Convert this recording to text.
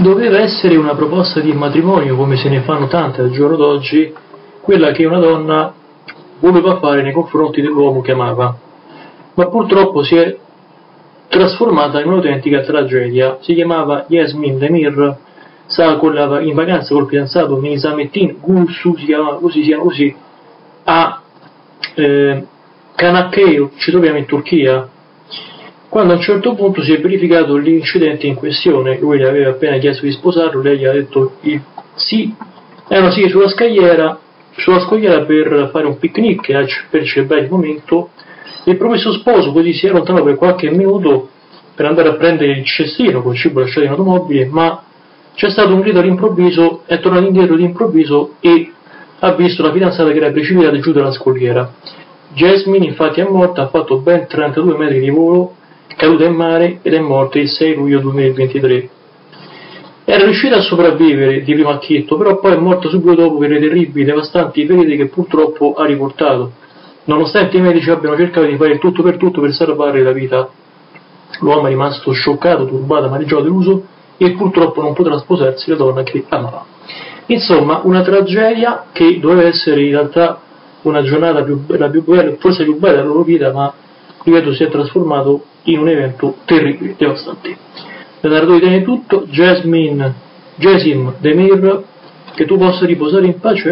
Doveva essere una proposta di matrimonio, come se ne fanno tante al giorno d'oggi, quella che una donna voleva fare nei confronti dell'uomo che amava, ma purtroppo si è trasformata in un'autentica tragedia. Si chiamava Yasmin Demir, stava in vacanza col fidanzato Nizamettin Gulsu, si chiama così, si chiama così, a eh, Kanakkeo, ci troviamo in Turchia, quando a un certo punto si è verificato l'incidente in questione, lui le aveva appena chiesto di sposarlo, lei gli ha detto sì, erano sì sulla scagliera, sulla scogliera per fare un picnic, per celebrare il momento, il promesso sposo così si è allontanato per qualche minuto per andare a prendere il cestino con il cibo lasciato in automobile, ma c'è stato un grido all'improvviso, è tornato indietro all'improvviso e ha visto la fidanzata che era precipitata giù dalla scogliera. Jasmine infatti è morta, ha fatto ben 32 metri di volo, caduta in mare ed è morta il 6 luglio 2023. Era riuscita a sopravvivere di primo acchitto, però poi è morta subito dopo per le terribili, devastanti ferite che purtroppo ha riportato, nonostante i medici abbiano cercato di fare tutto per tutto per salvare la vita. L'uomo è rimasto scioccato, turbato, amareggiato, deluso e purtroppo non potrà sposarsi la donna che amava. Insomma, una tragedia che doveva essere in realtà una giornata più, la più bella, forse più bella della loro vita, ma ripeto, si è trasformato in un evento terribile, devastante. Da Nardo Italia è tutto, Jasmine, Jasim Demir, che tu possa riposare in pace